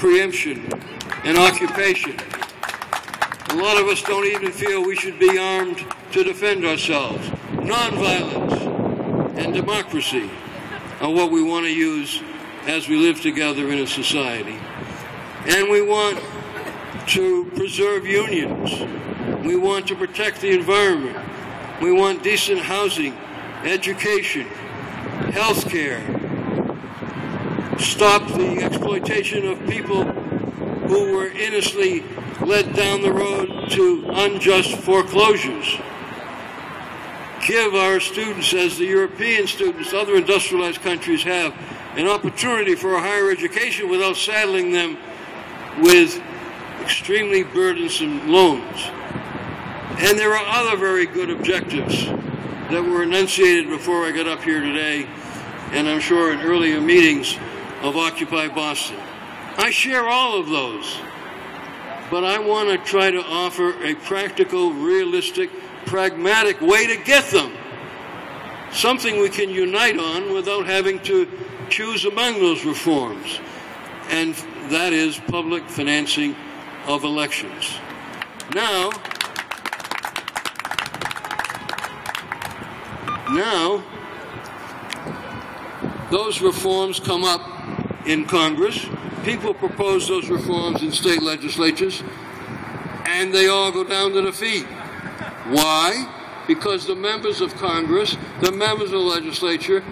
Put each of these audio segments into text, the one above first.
preemption, and occupation. A lot of us don't even feel we should be armed to defend ourselves. Nonviolence and democracy are what we want to use as we live together in a society. And we want to preserve unions. We want to protect the environment. We want decent housing, education, health care. Stop the exploitation of people who were innocently led down the road to unjust foreclosures. Give our students, as the European students, other industrialized countries have, an opportunity for a higher education without saddling them with extremely burdensome loans. And there are other very good objectives that were enunciated before I got up here today, and I'm sure in earlier meetings of Occupy Boston. I share all of those, but I want to try to offer a practical, realistic, pragmatic way to get them. Something we can unite on without having to choose among those reforms, and that is public financing of elections. Now, now, those reforms come up in Congress. People propose those reforms in state legislatures, and they all go down to defeat. Why? Because the members of Congress, the members of the legislature,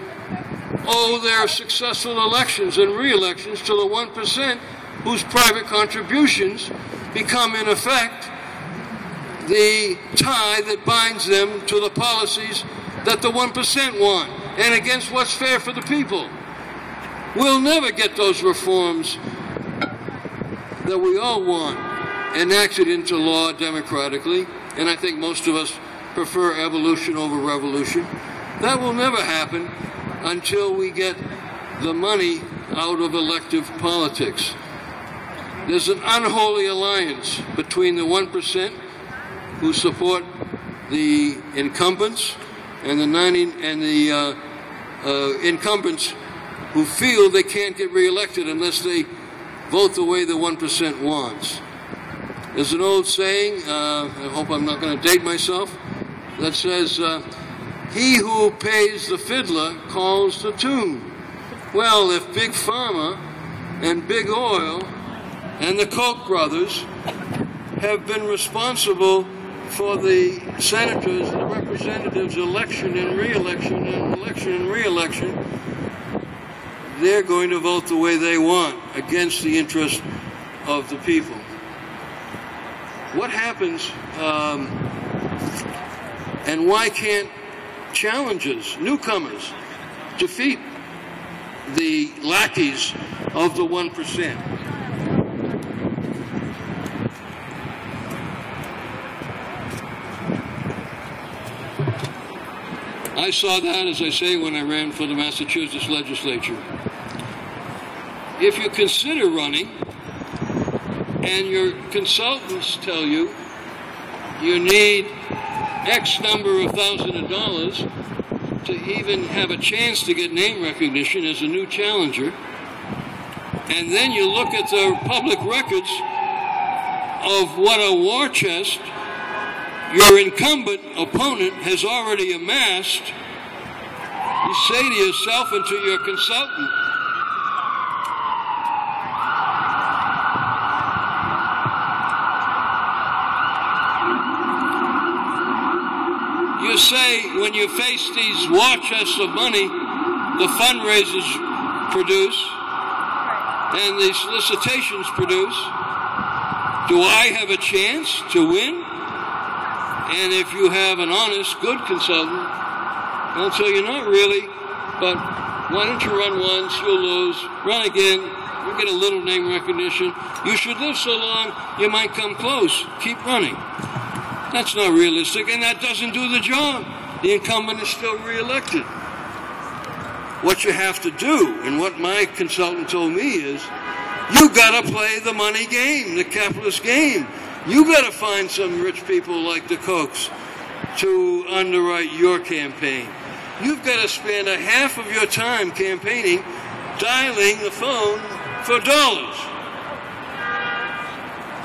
owe their successful elections and re-elections to the 1% whose private contributions become, in effect, the tie that binds them to the policies that the 1% want and against what's fair for the people. We'll never get those reforms that we all want enacted into law democratically, and I think most of us prefer evolution over revolution. That will never happen until we get the money out of elective politics. There's an unholy alliance between the 1% who support the incumbents and the 90 and the uh, uh, incumbents who feel they can't get reelected unless they vote the way the 1% wants. There's an old saying, uh, I hope I'm not going to date myself, that says, uh, He who pays the fiddler calls the tune. Well, if Big Pharma and Big Oil and the Koch brothers have been responsible for the senators and representatives' election and re-election and election and re-election, they're going to vote the way they want against the interest of the people. What happens, um, and why can't challengers, newcomers, defeat the lackeys of the 1%? I saw that, as I say, when I ran for the Massachusetts legislature. If you consider running and your consultants tell you you need X number of thousand of dollars to even have a chance to get name recognition as a new challenger, and then you look at the public records of what a war chest your incumbent opponent has already amassed, you say to yourself and to your consultant, say when you face these war chests of money the fundraisers produce and the solicitations produce, do I have a chance to win? And if you have an honest, good consultant, I'll tell you not really, but why don't you run once, you'll lose, run again, you get a little name recognition. You should live so long, you might come close. Keep running. That's not realistic, and that doesn't do the job. The incumbent is still reelected. What you have to do, and what my consultant told me is, you got to play the money game, the capitalist game. You got to find some rich people like the Kochs to underwrite your campaign. You've got to spend a half of your time campaigning dialing the phone for dollars.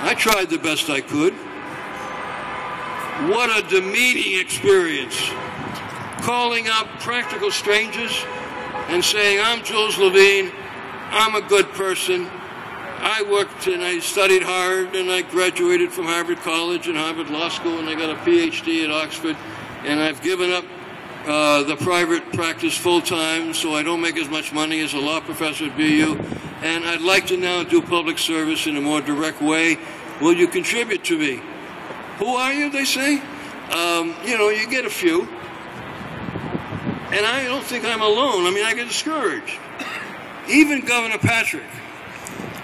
I tried the best I could. What a demeaning experience. Calling up practical strangers and saying, I'm Jules Levine, I'm a good person, I worked and I studied hard and I graduated from Harvard College and Harvard Law School and I got a PhD at Oxford and I've given up uh, the private practice full time so I don't make as much money as a law professor at BU and I'd like to now do public service in a more direct way. Will you contribute to me? Who are you, they say? Um, you know, you get a few. And I don't think I'm alone. I mean, I get discouraged. Even Governor Patrick,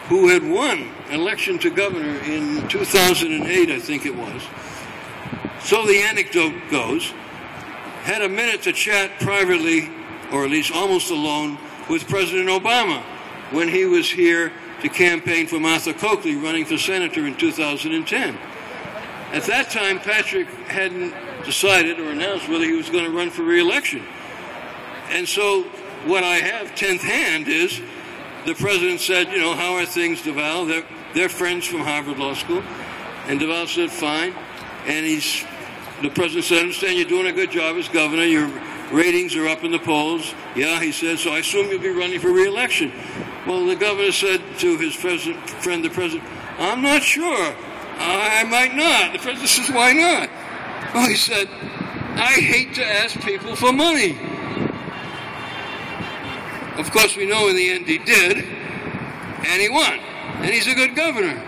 who had won election to governor in 2008, I think it was, so the anecdote goes, had a minute to chat privately, or at least almost alone, with President Obama when he was here to campaign for Martha Coakley running for senator in 2010. At that time, Patrick hadn't decided or announced whether he was going to run for reelection. And so what I have 10th hand is the president said, you know, how are things, Deval? They're, they're friends from Harvard Law School. And Deval said, fine. And he's, the president said, I understand you're doing a good job as governor. Your ratings are up in the polls. Yeah, he said, so I assume you'll be running for reelection. Well, the governor said to his friend, the president, I'm not sure. I might not. The president says, why not? Well, he said, I hate to ask people for money. Of course, we know in the end he did, and he won, and he's a good governor.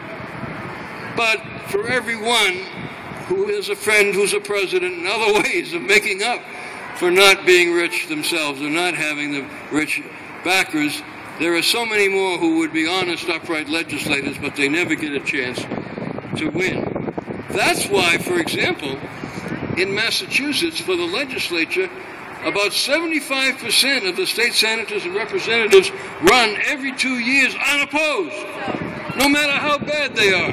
But for everyone who is a friend who's a president and other ways of making up for not being rich themselves or not having the rich backers, there are so many more who would be honest, upright legislators, but they never get a chance to win. That's why, for example, in Massachusetts, for the legislature, about 75% of the state senators and representatives run every two years unopposed, no matter how bad they are,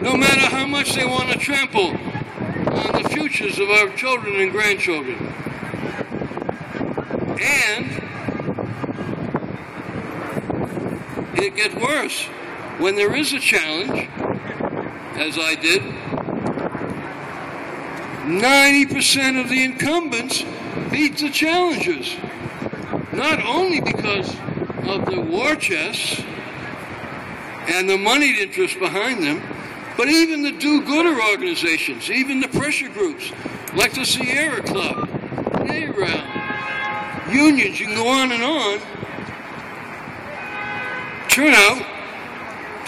no matter how much they want to trample on the futures of our children and grandchildren. And it gets worse. When there is a challenge, as I did, 90% of the incumbents beat the challengers. Not only because of the war chests and the moneyed interests behind them, but even the do-gooder organizations, even the pressure groups, like the Sierra Club, NARAL, unions, you can go on and on, turn out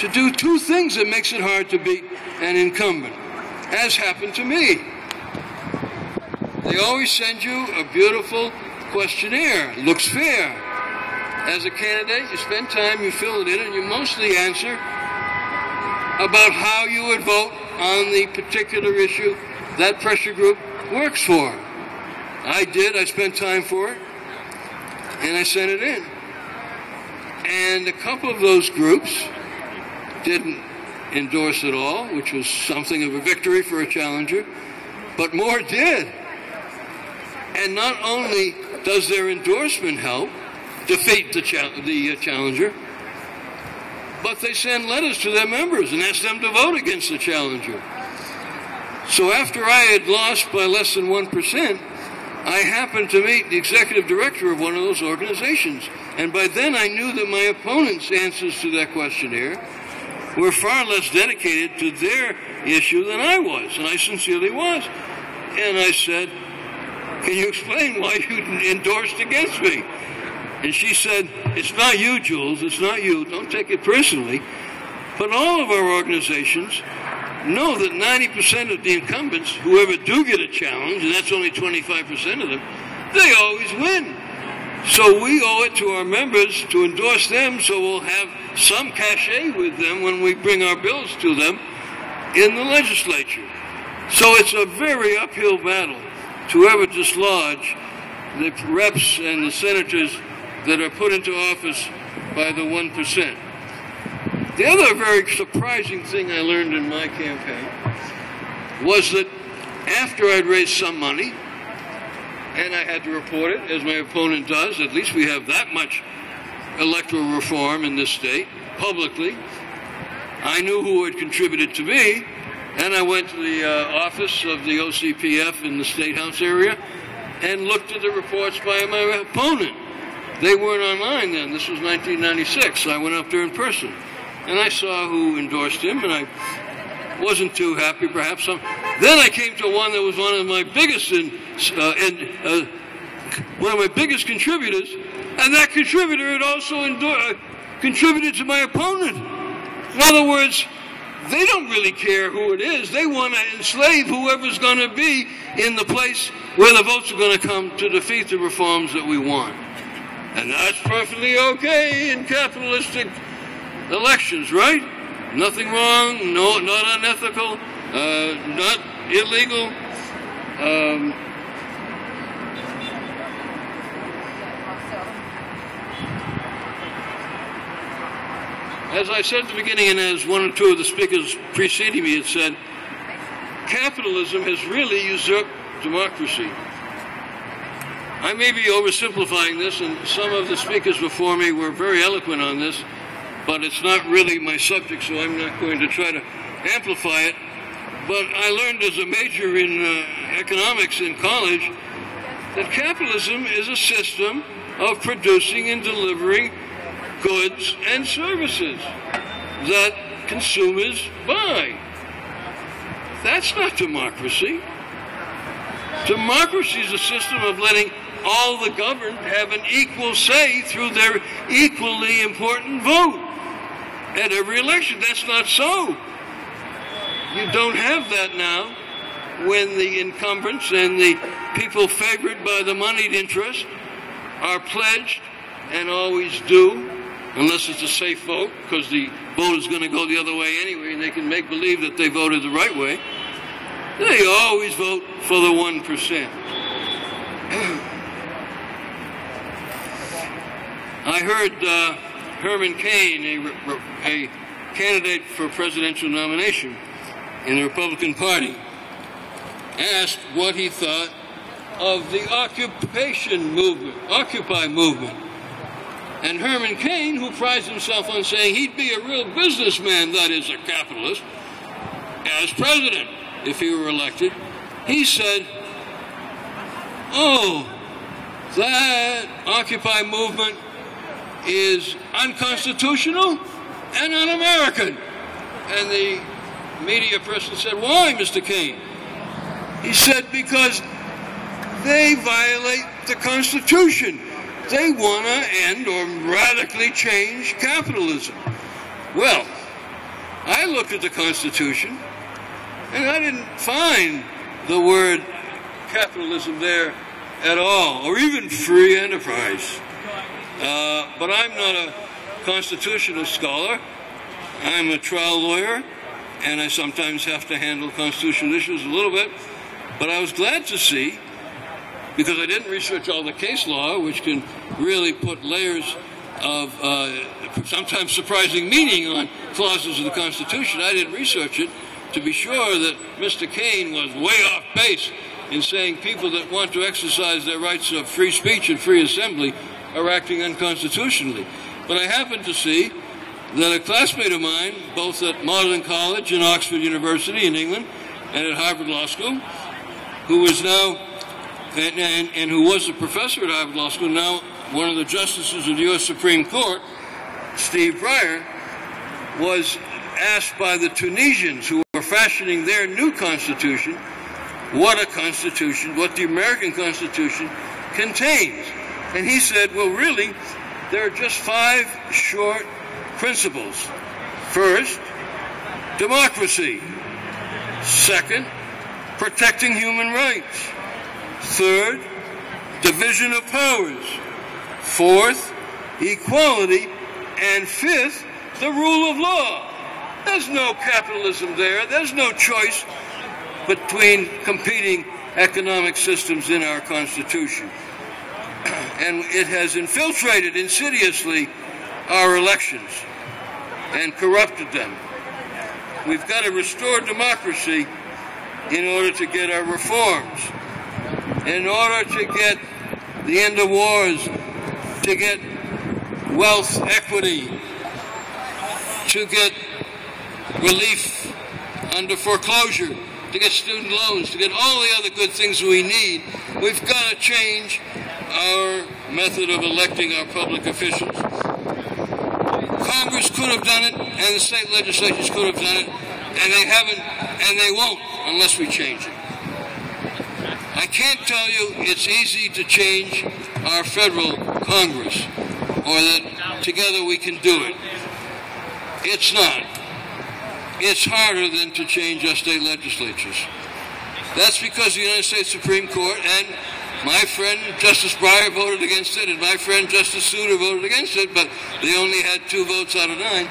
to do two things that makes it hard to beat an incumbent, as happened to me. They always send you a beautiful questionnaire. Looks fair. As a candidate, you spend time, you fill it in, and you mostly answer about how you would vote on the particular issue that pressure group works for. I did. I spent time for it. And I sent it in. And a couple of those groups didn't endorse at all, which was something of a victory for a challenger, but more did. And not only does their endorsement help defeat the, cha- the uh, challenger, but they send letters to their members and ask them to vote against the challenger. So after I had lost by less than 1%, I happened to meet the executive director of one of those organizations. And by then I knew that my opponent's answers to that questionnaire were far less dedicated to their issue than I was. And I sincerely was. And I said, can you explain why you endorsed against me? And she said, It's not you, Jules. It's not you. Don't take it personally. But all of our organizations know that 90% of the incumbents, whoever do get a challenge, and that's only 25% of them, they always win. So we owe it to our members to endorse them so we'll have some cachet with them when we bring our bills to them in the legislature. So it's a very uphill battle to ever dislodge the reps and the senators that are put into office by the 1%. The other very surprising thing I learned in my campaign was that after I'd raised some money, and I had to report it, as my opponent does, at least we have that much electoral reform in this state, publicly, I knew who had contributed to me, and I went to the uh, office of the OCPF in the State House area and looked at the reports by my opponent. They weren't online then. This was 1996. So I went up there in person, and I saw who endorsed him, and I wasn't too happy, perhaps. Then I came to one that was one of my biggest in, uh, in uh, one of my biggest contributors, and that contributor had also uh, contributed to my opponent. In other words, they don't really care who it is. They want to enslave whoever's going to be in the place where the votes are going to come to defeat the reforms that we want. And that's perfectly okay in capitalistic elections, right? Nothing wrong, no, not unethical, uh, not illegal. Um, as I said at the beginning, and as one or two of the speakers preceding me had said, capitalism has really usurped democracy. I may be oversimplifying this, and some of the speakers before me were very eloquent on this, but it's not really my subject, so I'm not going to try to amplify it. But I learned as a major in uh, economics in college that capitalism is a system of producing and delivering goods and services that consumers buy. That's not democracy. Democracy is a system of letting all the governed have an equal say through their equally important vote at every election. That's not so. You don't have that now when the incumbents and the people favored by the moneyed interest are pledged and always do, unless it's a safe vote, because the vote is going to go the other way anyway, and they can make believe that they voted the right way. They always vote for the 1%. I heard uh, Herman Cain, a, a candidate for presidential nomination in the Republican Party, asked what he thought of the occupation movement, Occupy movement. And Herman Cain, who prides himself on saying he'd be a real businessman, that is, a capitalist, as president if he were elected, he said, Oh, that Occupy movement is unconstitutional and un-American. And the media person said, why, Mr. Cain? He said, because they violate the Constitution. They want to end or radically change capitalism. Well, I looked at the Constitution and I didn't find the word capitalism there at all, or even free enterprise. Uh, but I'm not a constitutional scholar. I'm a trial lawyer, and I sometimes have to handle constitutional issues a little bit. But I was glad to see, because I didn't research all the case law, which can really put layers of uh, sometimes surprising meaning on clauses of the Constitution. I didn't research it to be sure that Mr. Cain was way off base in saying people that want to exercise their rights of free speech and free assembly are acting unconstitutionally. But I happened to see that a classmate of mine, both at Magdalen College and Oxford University in England and at Harvard Law School, who is now, and, and, and who was a professor at Harvard Law School, now one of the justices of the U.S. Supreme Court, Steve Breyer, was asked by the Tunisians who were fashioning their new constitution what a constitution, what the American Constitution contains. And he said, well, really, there are just five short principles. First, democracy. Second, protecting human rights. Third, division of powers. Fourth, equality. And fifth, the rule of law. There's no capitalism there. There's no choice between competing economic systems in our Constitution and it has infiltrated insidiously our elections and corrupted them. We've got to restore democracy in order to get our reforms, in order to get the end of wars, to get wealth equity, to get relief under foreclosure, to get student loans, to get all the other good things we need, we've got to change our method of electing our public officials. Congress could have done it, and the state legislatures could have done it, and they haven't, and they won't unless we change it. I can't tell you it's easy to change our federal Congress, or that together we can do it. It's not. It's harder than to change our state legislatures. That's because the United States Supreme Court and my friend Justice Breyer voted against it, and my friend Justice Souter voted against it, but they only had two votes out of nine.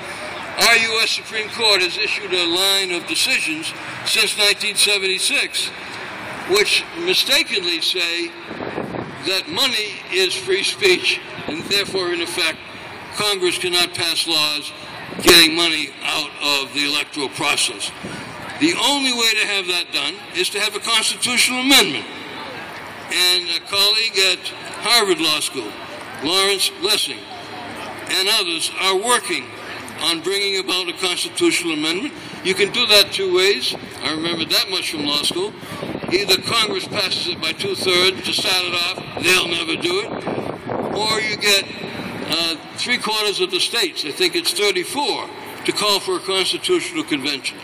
Our U.S. Supreme Court has issued a line of decisions since 1976 which mistakenly say that money is free speech, and therefore, in effect, Congress cannot pass laws getting money out of the electoral process. The only way to have that done is to have a constitutional amendment. And a colleague at Harvard Law School, Lawrence Lessig, and others are working on bringing about a constitutional amendment. You can do that two ways. I remember that much from law school. Either Congress passes it by two thirds to start it off, they'll never do it, or you get uh, three quarters of the states, I think it's 34, to call for a constitutional convention.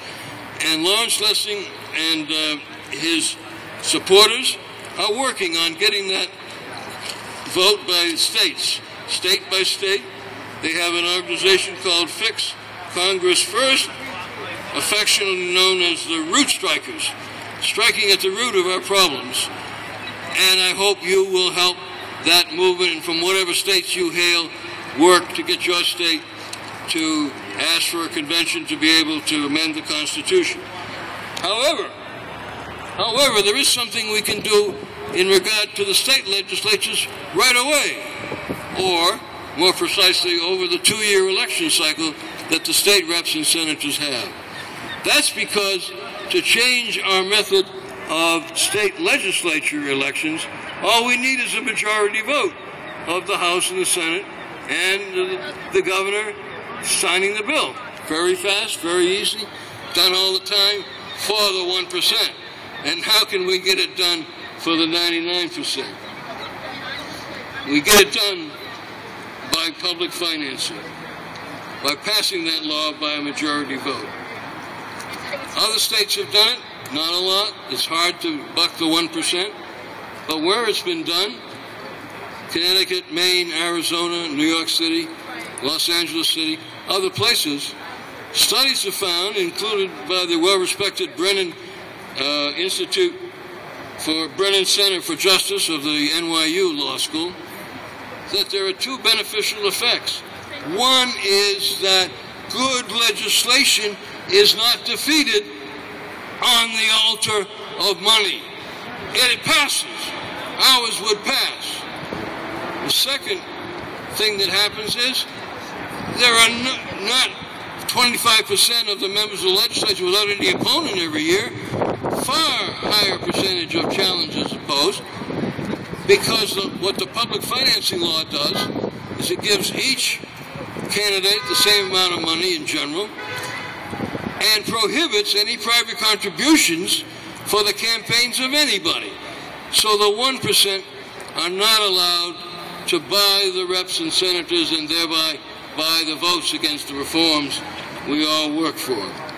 And Lawrence Lessig and uh, his supporters are working on getting that vote by states, state by state. They have an organization called Fix Congress First, affectionately known as the Rootstrikers, striking at the root of our problems. And I hope you will help that movement and from whatever states you hail, work to get your state to ask for a convention to be able to amend the Constitution. However, however, there is something we can do in regard to the state legislatures right away, or more precisely over the two-year election cycle that the state reps and senators have. That's because to change our method of state legislature elections, all we need is a majority vote of the House and the Senate and the, governor signing the bill. Very fast, very easy, done all the time for the 1%. And how can we get it done for the 99%? We get it done by public financing, by passing that law by a majority vote. Other states have done it, not a lot. It's hard to buck the 1%. But where it's been done, Connecticut, Maine, Arizona, New York City, Los Angeles City, other places, studies have found, included by the well-respected Brennan uh, Institute for Brennan Center for Justice of the NYU Law School, that there are two beneficial effects. One is that good legislation is not defeated on the altar of money. Yet it passes. Ours would pass. The second thing that happens is there are no, not 25% of the members of the legislature without any opponent every year, far higher percentage of challenges opposed, because what the public financing law does is it gives each candidate the same amount of money in general, and prohibits any private contributions for the campaigns of anybody. So the 1% are not allowed to buy the reps and senators and thereby buy the votes against the reforms we all work for.